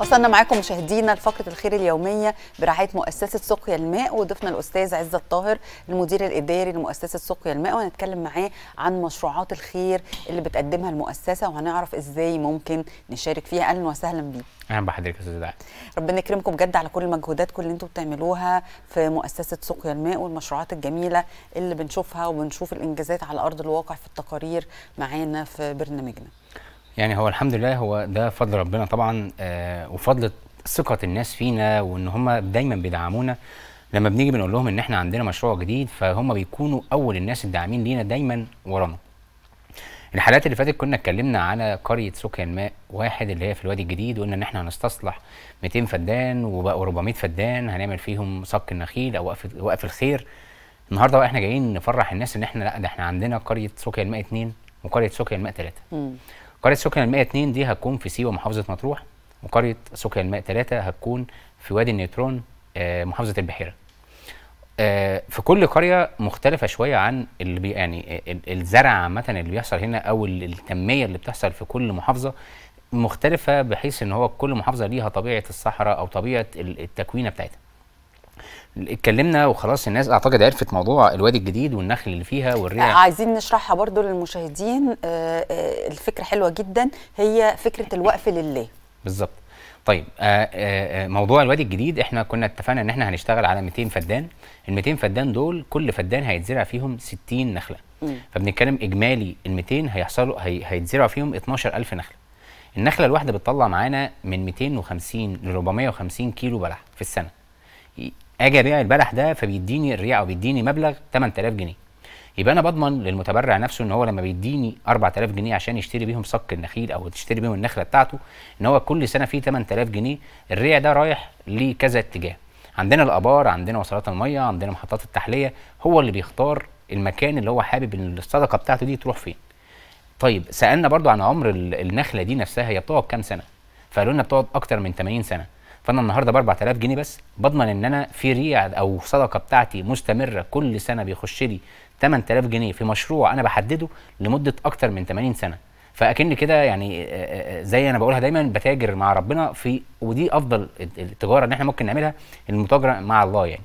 وصلنا معاكم مشاهدينا لفقرة الخير اليومية برعاية مؤسسة سقيا الماء وضيفنا الأستاذ عزت طاهر المدير الإداري لمؤسسة سقيا الماء وهنتكلم معاه عن مشروعات الخير اللي بتقدمها المؤسسة وهنعرف إزاي ممكن نشارك فيها. أهلا وسهلا بيه أهلا بحضرتك يا أستاذ ربنا يكرمكم بجد على كل المجهودات اللي أنتم بتعملوها في مؤسسة سقيا الماء والمشروعات الجميلة اللي بنشوفها وبنشوف الإنجازات على أرض الواقع في التقارير معانا في برنامجنا. يعني هو الحمد لله هو ده فضل ربنا طبعا آه وفضل ثقة الناس فينا وإن هم دايما بيدعمونا. لما بنيجي بنقول لهم إن إحنا عندنا مشروع جديد فهم بيكونوا أول الناس الداعمين لينا دايما ورانا. الحلقات اللي فاتت كنا اتكلمنا على قرية سقيا الماء واحد اللي هي في الوادي الجديد وقلنا إن إحنا هنستصلح 200 فدان وبقوا 400 فدان هنعمل فيهم صك النخيل أو وقف وقف الخير. النهارده بقى إحنا جايين نفرح الناس إن إحنا لأ ده إحنا عندنا قرية سقيا الماء 2 وقرية سقيا الماء 3 قرية سقيا الماء 2 دي هتكون في سيوة محافظة مطروح وقرية سقيا الماء 3 هتكون في وادي النيوترون آه محافظة البحيرة. آه في كل قرية مختلفة شوية عن اللي بي يعني الزرع عامة اللي بيحصل هنا أو التنمية اللي بتحصل في كل محافظة مختلفة بحيث إن هو كل محافظة ليها طبيعة الصحراء أو طبيعة التكوينة بتاعتها. اتكلمنا وخلاص الناس أعتقد عرفت موضوع الوادي الجديد والنخل اللي فيها والريع. عايزين نشرحها برضو للمشاهدين. الفكرة حلوة جدا. هي فكرة الوقف لله. بالظبط. طيب موضوع الوادي الجديد إحنا كنا اتفقنا إن إحنا هنشتغل على 200 فدان. ال 200 فدان دول كل فدان هيتزرع فيهم 60 نخلة. م. فبنتكلم إجمالي ال 200 هيحصلوا هي هيتزرع فيهم 12000 نخلة. النخلة الواحدة بتطلع معانا من 250 ل 450 كيلو بلح في السنة. أجي ابيع البلح ده فبيديني الريع أو بيديني مبلغ 8000 جنيه. يبقى أنا بضمن للمتبرع نفسه ان هو لما بيديني 4000 جنيه عشان يشتري بيهم صك النخيل أو تشتري بيهم النخلة بتاعته ان هو كل سنة فيه 8000 جنيه الريع ده رايح لكذا اتجاه. عندنا الابار عندنا وصلات المية عندنا محطات التحلية هو اللي بيختار المكان اللي هو حابب ان الصدقة بتاعته دي تروح فين. طيب سألنا برضو عن عمر النخلة دي نفسها هي بتقعد كام سنة؟ فقالوا لنا بتقعد أكتر من 80 سنة. فانا النهارده ب 4000 جنيه بس بضمن إن أنا في ريع أو صدقة بتاعتي مستمرة كل سنة بيخش لي 8000 جنيه في مشروع أنا بحدده لمدة أكتر من 80 سنة. فأكن كده يعني زي أنا بقولها دايما بتاجر مع ربنا في ودي أفضل التجارة اللي إحنا ممكن نعملها المتاجرة مع الله يعني.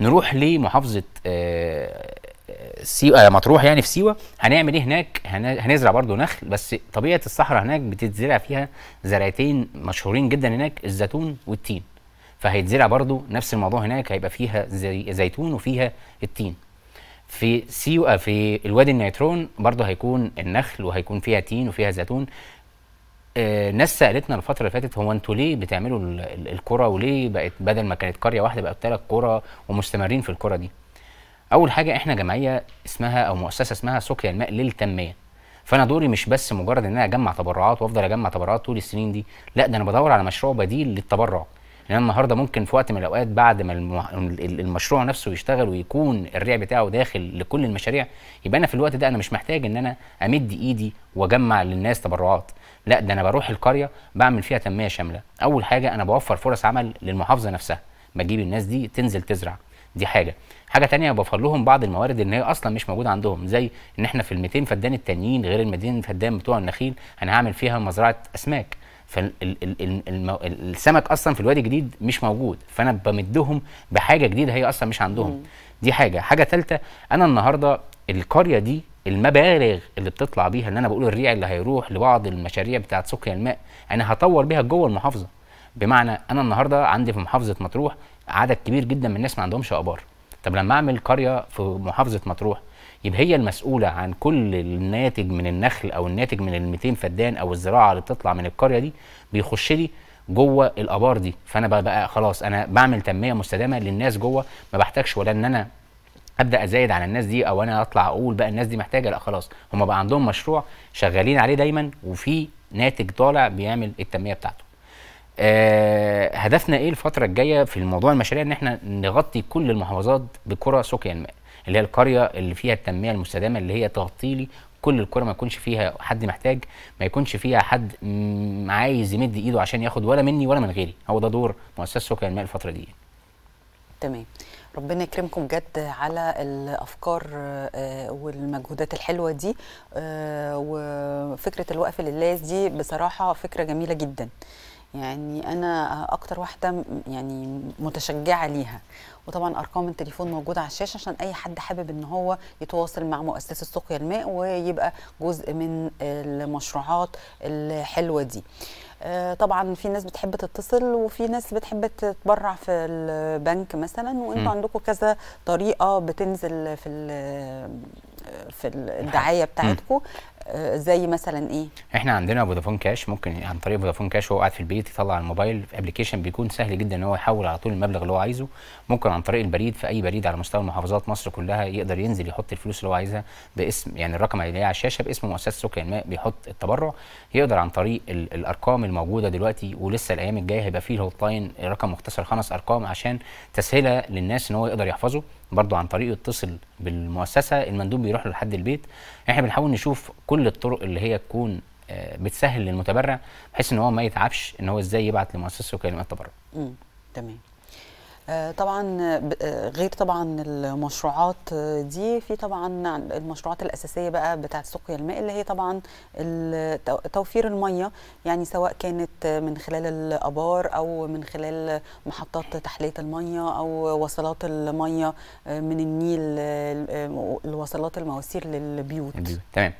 نروح لمحافظة سيوة مطروح يعني في سيوة هنعمل إيه هناك؟ هنزرع برضو نخل بس طبيعة الصحراء هناك بتتزرع فيها زرعتين مشهورين جدا هناك الزيتون والتين. فهيتزرع برضو نفس الموضوع هناك هيبقى فيها زي زيتون وفيها التين. في سيوة في الوادي النيترون برضو هيكون النخل وهيكون فيها تين وفيها زيتون. آه ناس سألتنا الفترة اللي فاتت هو أنتوا ليه بتعملوا القرى وليه بقت بدل ما كانت قرية واحدة بقت ثلاث قرى ومستمرين في القرى دي؟ أول حاجة إحنا جمعية اسمها أو مؤسسة اسمها سقيا الماء للتنمية. فأنا دوري مش بس مجرد إن أنا أجمع تبرعات وأفضل أجمع تبرعات طول السنين دي لأ ده أنا بدور على مشروع بديل للتبرع. لأن النهارده ممكن في وقت من الأوقات بعد ما المشروع نفسه يشتغل ويكون الريع بتاعه داخل لكل المشاريع يبقى أنا في الوقت ده أنا مش محتاج إن أنا أمد إيدي وأجمع للناس تبرعات. لأ ده أنا بروح القرية بعمل فيها تنمية شاملة. أول حاجة أنا بوفر فرص عمل للمحافظة نفسها. بجيب الناس دي تنزل تزرع. دي حاجة. حاجة تانية بوفر لهم بعض الموارد اللي هي أصلا مش موجودة عندهم زي إن إحنا في ال 200 فدان التانيين غير ال 200 فدان بتوع النخيل هنعمل فيها مزرعة أسماك. فالسمك أصلا في الوادي الجديد مش موجود فأنا بمدهم بحاجة جديدة هي أصلا مش عندهم. دي حاجة. حاجة ثالثه أنا النهارده القرية دي المبالغ اللي بتطلع بيها ان أنا بقول الريع اللي هيروح لبعض المشاريع بتاعة سقيا الماء أنا هطور بيها جوه المحافظة. بمعنى أنا النهارده عندي في محافظة مطروح عدد كبير جدا من الناس ما عندهمش آبار. طب لما أعمل قرية في محافظة مطروح يبقى هي المسؤولة عن كل الناتج من النخل أو الناتج من ال 200 فدان أو الزراعة اللي بتطلع من القرية دي بيخش لي جوه الآبار دي. فأنا بقى, خلاص أنا بعمل تنمية مستدامة للناس جوه. ما بحتاجش ولا إن أنا أبدأ أزايد على الناس دي أو أنا أطلع أقول بقى الناس دي محتاجة. لا خلاص هم بقى عندهم مشروع شغالين عليه دايما وفي ناتج طالع بيعمل التنمية بتاعته. آه هدفنا إيه الفترة الجاية في الموضوع المشاريع إن إحنا نغطي كل المحافظات بقرى سقيا الماء اللي هي القرية اللي فيها التنمية المستدامة اللي هي تغطي لي كل القرى ما يكونش فيها حد محتاج ما يكونش فيها حد عايز يمد إيده عشان ياخد ولا مني ولا من غيري. هو ده دور مؤسسه سقيا الماء الفترة دي. تمام. ربنا يكرمكم بجد على الأفكار والمجهودات الحلوة دي وفكرة الوقف لله دي بصراحة فكرة جميلة جدا. يعني أنا أكتر واحدة يعني متشجعة ليها. وطبعا أرقام التليفون موجودة على الشاشة عشان أي حد حابب إن هو يتواصل مع مؤسسة سقيا الماء ويبقى جزء من المشروعات الحلوة دي. آه، طبعا في ناس بتحب تتصل وفي ناس بتحب تتبرع في البنك مثلا. وأنتوا عندكم كذا طريقة بتنزل في في الدعاية بتاعتكم. زي مثلا إيه؟ إحنا عندنا Vodafone Cash ممكن عن طريق فودافون كاش وهو قاعد في البيت يطلع على الموبايل application بيكون سهل جدا إن هو يحول على طول المبلغ اللي هو عايزه. ممكن عن طريق البريد في أي بريد على مستوى محافظات مصر كلها يقدر ينزل يحط الفلوس اللي هو عايزها باسم يعني الرقم اللي على الشاشة باسم مؤسسة سقيا الماء بيحط التبرع. يقدر عن طريق ال- الأرقام الموجودة دلوقتي ولسه الأيام الجاية هيبقى فيه ال hotline رقم مختصر خمس أرقام عشان تسهيلها للناس إن هو يقدر يحفظه. برضه عن طريق يتصل بالمؤسسة المندوب بيروح له لحد البيت. إحنا بنحاول نشوف كل الطرق اللي هي تكون آه، بتسهل للمتبرع بحيث إن هو ما يتعبش إن هو إزاي يبعت لمؤسسة كلمات تبرع. تمام. طبعا ب- آه، غير طبعا المشروعات آه، دي في طبعا المشروعات الأساسية بقى بتاعة سقيا الماء اللي هي طبعا توفير المية. يعني سواء كانت آه، من خلال الآبار أو من خلال محطات تحلية المية أو وصلات المية آه، من النيل آه، آه، الوصلات المواسير للبيوت. تمام.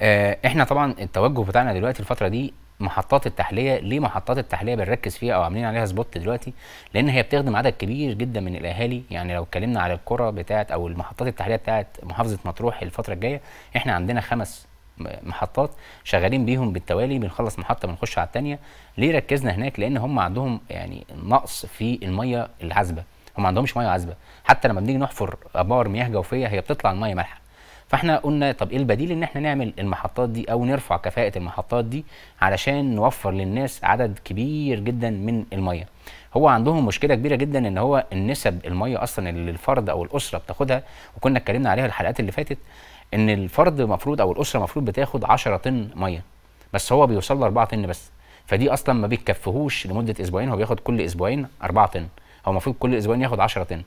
آه إحنا طبعا التوجه بتاعنا دلوقتي الفترة دي محطات التحلية ليه محطات التحلية بنركز فيها أو عاملين عليها سبوت دلوقتي؟ لأن هي بتخدم عدد كبير جدا من الأهالي. يعني لو اتكلمنا على القرى بتاعت أو المحطات التحلية بتاعت محافظة مطروح الفترة الجاية إحنا عندنا خمس محطات شغالين بيهم بالتوالي. بنخلص محطة بنخش على الثانية ليه ركزنا هناك؟ لأن هم عندهم يعني نقص في المية العذبة. هم ما عندهمش مية عذبة. حتى لما بنيجي نحفر أبار مياه جوفية هي بتطلع المية مالحة. فاحنا قلنا طب إيه البديل إن إحنا نعمل المحطات دي أو نرفع كفاءة المحطات دي علشان نوفر للناس عدد كبير جدا من المية هو عندهم مشكلة كبيرة جدا إن هو النسب المية أصلا اللي الفرد أو الأسرة بتاخدها وكنا اتكلمنا عليها الحلقات اللي فاتت إن الفرد المفروض أو الأسرة المفروض بتاخد 10 طن مية بس هو بيوصل له 4 طن بس. فدي أصلا ما بيتكفهوش لمدة أسبوعين هو بياخد كل أسبوعين 4 طن هو المفروض كل أسبوعين ياخد 10 طن.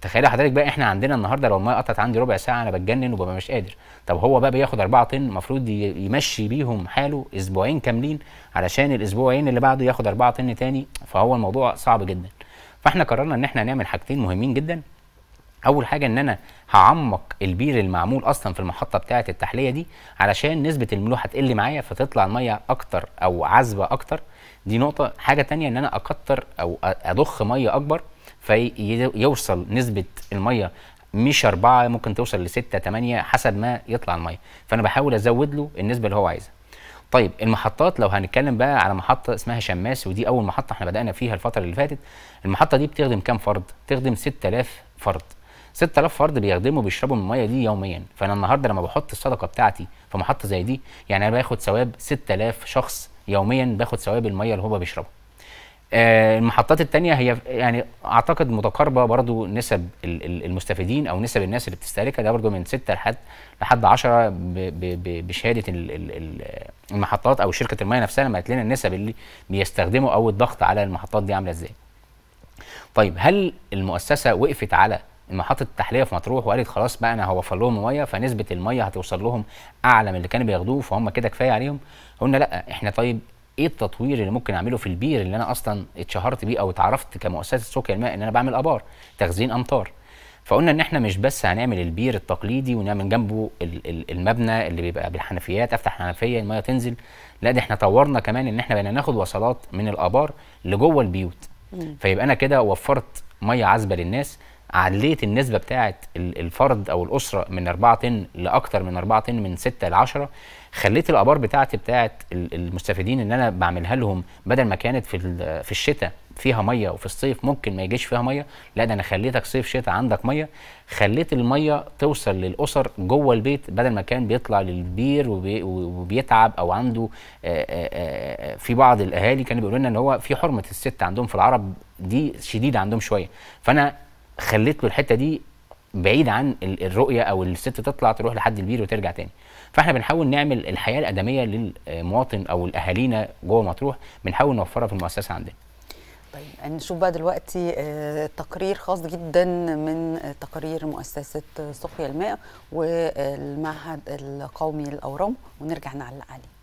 فتخيلي حضرتك بقى إحنا عندنا النهارده لو الميه قطعت عندي ربع ساعه أنا بتجنن وببقى مش قادر. طب هو بقى بياخد 4 طن المفروض يمشي بيهم حاله أسبوعين كاملين علشان الاسبوعين اللي بعده ياخد 4 طن تاني؟ فهو الموضوع صعب جدا. فاحنا قررنا ان إحنا نعمل حاجتين مهمين جدا. أول حاجة إن أنا هعمق البير المعمول أصلا في المحطة بتاعة التحلية دي علشان نسبة الملوحة تقل معايا فتطلع الميه أكتر أو عذبة أكتر. دي نقطة. حاجة تانية إن أنا أكتر أو أضخ مية أكبر فيوصل نسبة المية مش أربعة ممكن توصل لستة تمانية حسب ما يطلع المية. فأنا بحاول أزود له النسبة اللي هو عايزها. طيب المحطات لو هنتكلم بقى على محطة اسمها شماس ودي أول محطة إحنا بدأنا فيها الفترة اللي فاتت. المحطة دي بتخدم كام فرد؟ بتخدم 6000 فرد. 6000 فرد بيخدموا بيشربوا من المية دي يوميا. فأنا النهاردة لما بحط الصدقة بتاعتي في محطة زي دي يعني أنا باخد ثواب 6000 شخص يوميا باخد ثواب المية اللي هو بيشربها. المحطات التانية هي يعني أعتقد متقاربة برضو نسب ال- ال- المستفيدين أو نسب الناس اللي بتستهلكها. ده برضو من 6 لحد لحد 10 ب- ب- ب- بشهادة ال- ال- ال- المحطات أو شركة الميه نفسها. لما قالت لنا النسب اللي بيستخدموا أو الضغط على المحطات دي عاملة إزاي. طيب هل المؤسسة وقفت على محطه التحلية في مطروح وقالت خلاص بقى أنا هوفر لهم ميه فنسبة الميه هتوصل لهم أعلى من اللي كانوا بياخدوه فهم كده كفاية عليهم؟ قلنا لأ إحنا طيب إيه التطوير اللي ممكن اعمله في البير اللي أنا أصلا اتشهرت بيه أو اتعرفت كمؤسسة سقيا الماء ان أنا بعمل ابار تخزين امطار. فقلنا ان إحنا مش بس هنعمل البير التقليدي ونعمل جنبه ال- ال- المبنى اللي بيبقى بالحنفيات افتح حنفيه المية تنزل. لا ده إحنا طورنا كمان ان إحنا بقينا ناخد وصلات من الابار لجوه البيوت. فيبقى أنا كده وفرت مية عذبة للناس عليت النسبة بتاعه ال- الفرد أو الاسرة من 4 طن لأكتر من 4 طن من 6 ل 10 خليت الآبار بتاعتي بتاعه ال- المستفيدين إن أنا بعملها لهم بدل ما كانت في في الشتاء فيها مية وفي الصيف ممكن ما يجيش فيها مية لا ده أنا خليتك صيف شتاء عندك مية. خليت المية توصل للأسر جوه البيت بدل ما كان بيطلع للبير وبي وبيتعب أو عنده آآ آآ في بعض الأهالي كانوا بيقولوا لنا إن هو في حرمة الست عندهم في العرب دي شديدة عندهم شوية. فأنا خليت له الحتة دي بعيد عن ال- الرؤية أو الست تطلع تروح لحد البير وترجع تاني. فإحنا بنحاول نعمل الحياة الأدمية للمواطن أو الأهالينا جوه مطروح بنحاول نوفرها في المؤسسة عندنا. طيب نشوف بقى دلوقتي آه، تقرير خاص جدا من تقارير مؤسسة سقيا الماء والمعهد القومي للأورام ونرجع نعلق عليه.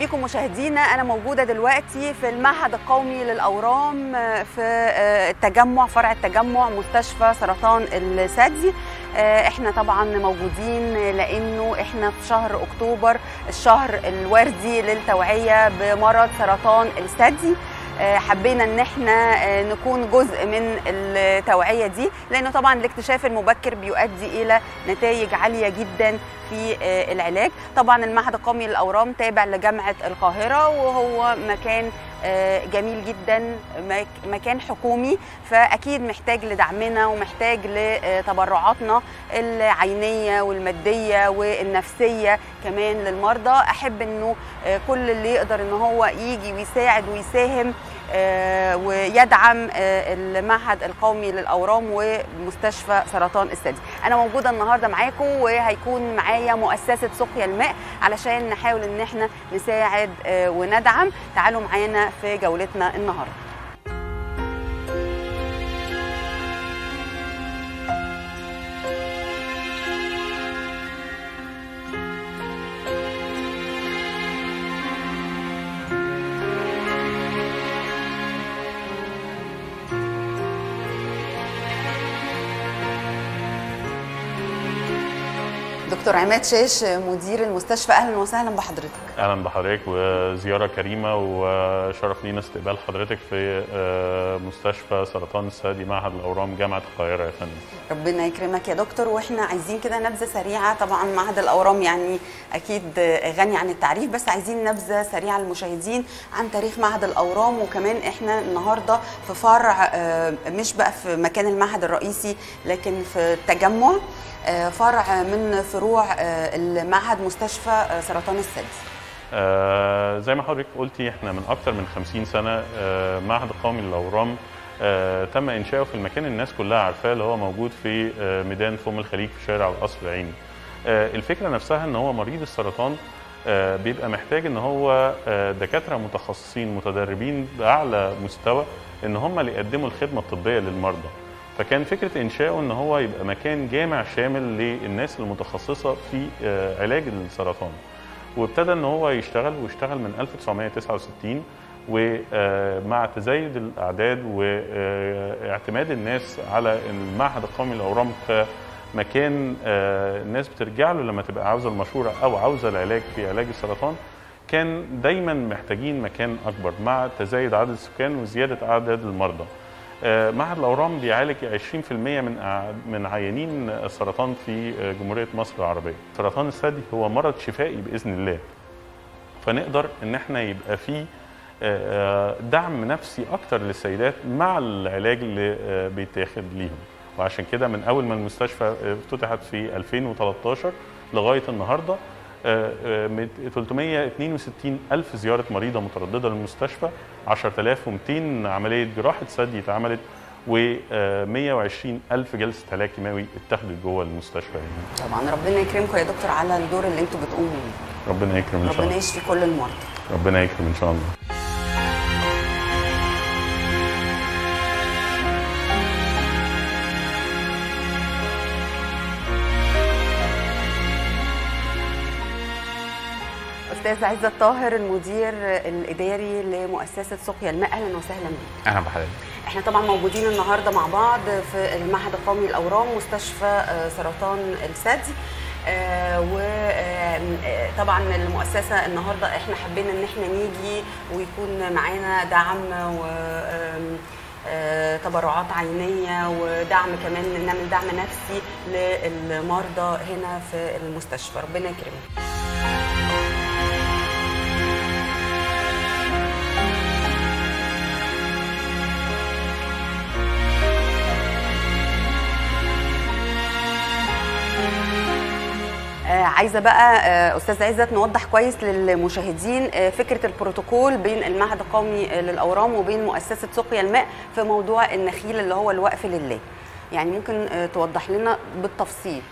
بكم مشاهدينا أنا موجودة دلوقتي في المعهد القومي للأورام آه، في آه، التجمع فرع التجمع مستشفى سرطان الثدي. آه، إحنا طبعا موجودين لأنه إحنا في شهر أكتوبر الشهر الوردي للتوعية بمرض سرطان الثدي. حبينا إن إحنا آه، نكون جزء من التوعية دي لأنه طبعا الاكتشاف المبكر بيؤدي إلى نتائج عالية جدا في آه، العلاج. طبعا المعهد القومي للأورام تابع لجامعة القاهرة وهو مكان آه، جميل جدا مك- مكان حكومي فأكيد محتاج لدعمنا ومحتاج لتبرعاتنا العينية والمادية والنفسية كمان للمرضى. أحب إنه آه، كل اللي يقدر إن هو يجي ويساعد ويساهم آه، ويدعم آه، المعهد القومي للأورام ومستشفى سرطان الثدي. أنا موجودة النهارده معاكم وهيكون معايا مؤسسة سقيا الماء علشان نحاول إن إحنا نساعد آه، وندعم. تعالوا معانا في جولتنا النهارده. دكتور عماد شاش مدير المستشفى. أهلا وسهلا بحضرتك. أهلا بحضرتك وزيارة كريمة وشرف لينا استقبال حضرتك في آه، مستشفى سرطان الثدي معهد الأورام جامعة القاهرة يا فندم. ربنا يكرمك يا دكتور. وإحنا عايزين كده نبذة سريعة. طبعا معهد الأورام يعني أكيد غني عن التعريف بس عايزين نبذة سريعة للمشاهدين عن تاريخ معهد الأورام. وكمان إحنا النهارده في فرع آه، مش بقى في مكان المعهد الرئيسي لكن في التجمع آه، فرع من فروع المعهد مستشفى سرطان الثدي. زي ما حضرتك قلتي إحنا من أكتر من 50 سنة آه، معهد قومي للأورام آه، تم إنشاؤه في المكان الناس كلها عارفاه اللي هو موجود في آه، ميدان فم الخليج في شارع القصر العيني. آه، الفكرة نفسها إن هو مريض السرطان آه، بيبقى محتاج إن هو آه، دكاترة متخصصين متدربين بأعلى مستوى إن هم اللي يقدموا الخدمة الطبية للمرضى. فكان فكرة انشائه إن هو يبقى مكان جامع شامل للناس المتخصصة في آه، علاج السرطان. وابتدى إن هو يشتغل واشتغل من 1969 ومع تزايد الأعداد واعتماد الناس على المعهد القومي للاورام كمكان آه، الناس بترجع له لما تبقى عاوزة المشوره أو عاوزة العلاج في علاج السرطان كان دايما محتاجين مكان أكبر مع تزايد عدد السكان وزيادة اعداد المرضى. آه، معهد الأورام بيعالج 20% من من عيانين السرطان في آه، جمهورية مصر العربية. سرطان الثدي هو مرض شفائي بإذن الله. فنقدر إن إحنا يبقى فيه آه، دعم نفسي أكتر للسيدات مع العلاج اللي بيتاخد ليهم وعشان كده من أول ما المستشفى افتتحت في 2013 لغاية النهارده 362 ألف زيارة مريضة مترددة للمستشفى 10200 عملية جراحة ثدي اتعملت و 120 ألف جلسة علاج كيماوي اتخذت جوه المستشفى. طبعا. ربنا يكرمكم يا دكتور على الدور اللي أنتوا بتقوموا بيه ربنا يكرم إن شاء ربنا الله. يشفي كل المرضى. ربنا يكرم إن شاء الله. أستاذ عزت طاهر المدير الإداري لمؤسسة سقيا الماء. أهلا وسهلا. بيك أهلا بحضرتك. إحنا طبعا موجودين النهارده مع بعض في المعهد القومي للأورام مستشفى آه، سرطان الثدي. وطبعا المؤسسة النهارده إحنا حبينا إن إحنا نيجي ويكون معانا دعم و آه، تبرعات عينية ودعم كمان نعمل دعم نفسي للمرضى هنا في المستشفى. ربنا يكرمك. عايزة بقى آه، أستاذ عزت نوضح كويس للمشاهدين آه، فكرة البروتوكول بين المعهد القومي للأورام وبين مؤسسة سقيا الماء في موضوع النخيل اللي هو الوقف لله. يعني ممكن آه، توضح لنا بالتفصيل.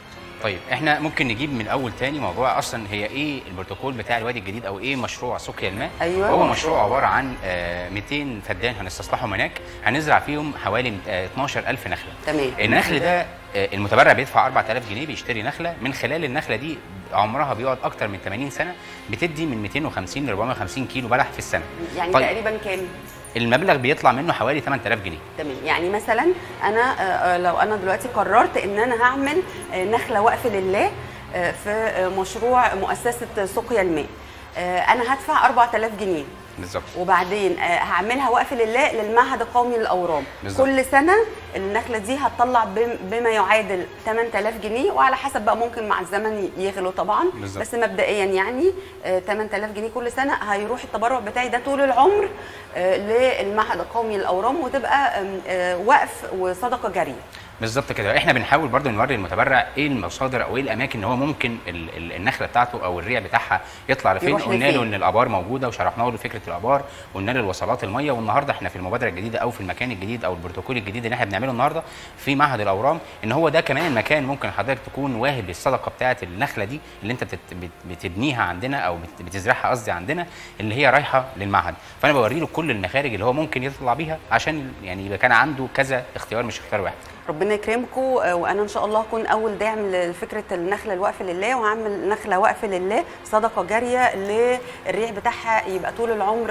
طيب إحنا ممكن نجيب من اول تاني موضوع أصلا هي إيه البروتوكول بتاع الوادي الجديد أو إيه مشروع سقيا الماء أيوة. هو مشروع عبارة عن آه، 200 فدان هنستصلحهم هناك هنزرع فيهم حوالي آه، 12000 نخلة. تمام. النخل ده آه، المتبرع بيدفع 4000 جنيه بيشتري نخلة من خلال النخلة دي عمرها بيقعد أكتر من 80 سنة بتدي من 250 ل 450 كيلو بلح في السنة. يعني طيب. تقريبا كام؟ المبلغ بيطلع منه حوالي 8000 جنيه. تمام. يعني مثلا أنا آه، آه، لو أنا دلوقتي قررت إن أنا هعمل آه، نخلة وقف لله في مشروع مؤسسة سقيا الماء أنا هدفع 4000 جنيه. بالظبط وبعدين آه، هعملها وقف لله للمعهد القومي للأورام بالظبط. كل سنة النخلة دي هتطلع بم- بما يعادل 8000 جنيه وعلى حسب بقى ممكن مع الزمن يغلوا طبعا بالظبط. بس مبدئيا يعني آه، 8000 جنيه كل سنة هيروح التبرع بتاعي ده طول العمر آه، للمعهد القومي للأورام وتبقى آه، وقف وصدقة جارية بالظبط كده. إحنا بنحاول برضو نوري المتبرع إيه المصادر أو إيه الاماكن اللي هو ممكن ال- ال- النخلة بتاعته أو الريع بتاعها يطلع لفين. قلنا له. ان الابار موجودة وشرحنا له فكرة الابار وقلنا له الوصلات المية والنهاردة إحنا في المبادرة الجديدة أو في المكان الجديد أو البروتوكول الجديد اللي إحنا بنعمله النهارده في معهد الاورام ان هو ده كمان مكان ممكن حضرتك تكون واهب الصدقه بتاعه النخلة دي اللي انت بت- بت- بتبنيها عندنا أو بت- بتزرعها قصدي عندنا اللي هي رايحة للمعهد. فانا بوري له كل المخارج اللي هو ممكن يطلع بيها عشان يعني يبقى كان عنده كذا اختيار مش اختيار واحد. ربنا يكرمكم وأنا إن شاء الله هكون أول داعم لفكرة النخلة الوقف لله وهعمل نخلة وقف لله صدقة جارية للريع بتاعها يبقى طول العمر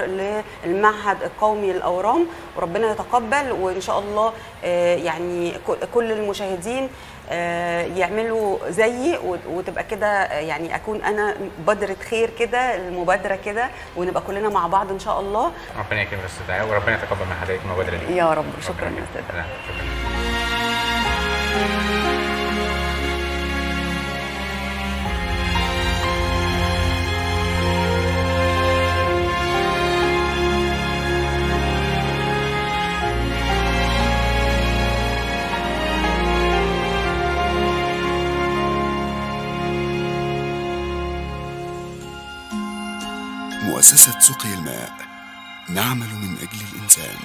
للمعهد القومي للأورام وربنا يتقبل وإن شاء الله آه، يعني كل المشاهدين آه، يعملوا زيي وت- وتبقى كده آه، يعني أكون أنا بذره خير كده المبادرة كده ونبقى كلنا مع بعض إن شاء الله. ربنا يكرمك يا أستاذ وربنا يتقبل من حضرتك المبادرة دي. يا رب شكرا يا أستاذ مؤسسة سقي الماء نعمل من أجل الإنسان.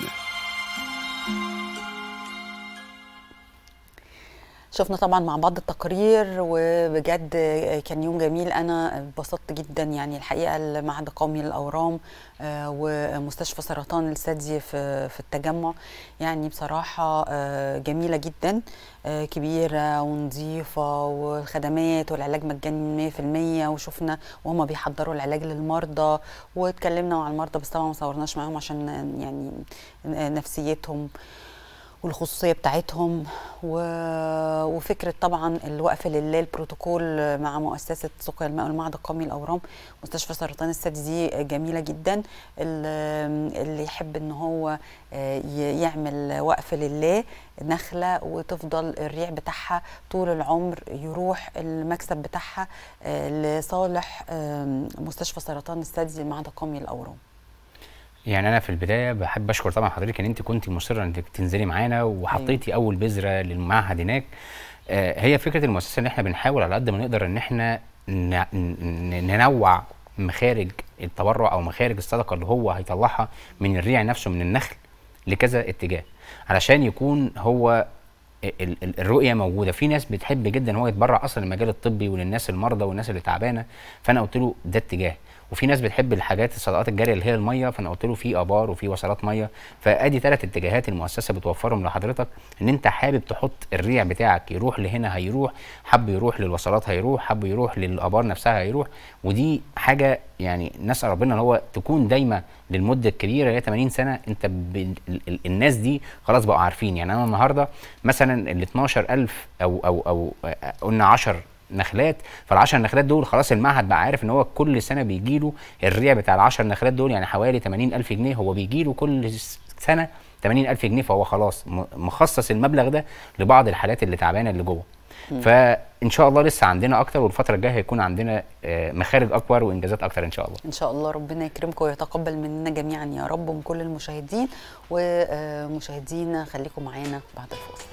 شفنا طبعا مع بعض التقرير وبجد كان يوم جميل. أنا اتبسطت جدا يعني الحقيقة المعهد القومي للأورام آه، ومستشفى سرطان الثدي في في التجمع. يعني بصراحة آه، جميلة جدا آه، كبيرة ونظيفة والخدمات والعلاج مجاني 100% وشفنا وهم بيحضروا العلاج للمرضى واتكلمنا مع المرضى بس طبعا ما صورناش معاهم عشان يعني نفسيتهم. والخصوصية بتاعتهم و... وفكرة طبعا الوقف لله البروتوكول مع مؤسسة سقيا الماء والمعهد القومي للاورام مستشفى سرطان الثدي دي جميلة جدا. ال- اللي يحب إن هو ي- يعمل وقف لله نخلة وتفضل الريع بتاعها طول العمر يروح المكسب بتاعها آه، لصالح مستشفى سرطان الثدي المعهد القومي للاورام يعني أنا في البداية بحب أشكر طبعا حضرتك إن أنت كنت مصرة إنك تنزلي معانا وحطيتي أول بذرة للمعهد هناك. آه، هي فكرة المؤسسة إن إحنا بنحاول على قد ما نقدر إن إحنا ننوع مخارج التبرع أو مخارج الصدقة اللي هو هيطلعها من الريع نفسه من النخل لكذا اتجاه. علشان يكون هو ال- ال- الرؤية موجودة. في ناس بتحب جدا هو يتبرع أصلا المجال الطبي وللناس المرضى والناس اللي تعبانة. فأنا قلت له ده اتجاه. وفي ناس بتحب الحاجات الصدقات الجارية اللي هي المية فأنا قلت له في آبار وفي وصلات مية. فأدي ثلاث اتجاهات المؤسسة بتوفرهم لحضرتك إن أنت حابب تحط الريع بتاعك يروح لهنا هيروح حب يروح للوصلات هيروح حب يروح للآبار نفسها هيروح. ودي حاجة يعني نسال ربنا ان هو تكون دايما للمدة الكبيرة اللي هي 80 سنة. أنت ب... ال- ال- الناس دي خلاص بقوا عارفين. يعني أنا النهارده مثلا ال 12000 أو أو أو قلنا 10 نخلات فال10 نخلات دول خلاص المعهد بقى عارف إن هو كل سنة بيجي له الريع بتاع ال10 نخلات دول يعني حوالي 80000 جنيه هو بيجي له كل سنة 80000 جنيه فهو خلاص مخصص المبلغ ده لبعض الحالات اللي تعبانة اللي جوه. فان شاء الله لسه عندنا أكتر والفترة الجاية هيكون عندنا آه، مخارج أكبر وإنجازات أكتر إن شاء الله. إن شاء الله ربنا يكرمكم ويتقبل مننا جميعا يا رب ومن كل المشاهدين ومشاهدينا خليكم معانا بعد الفاصل.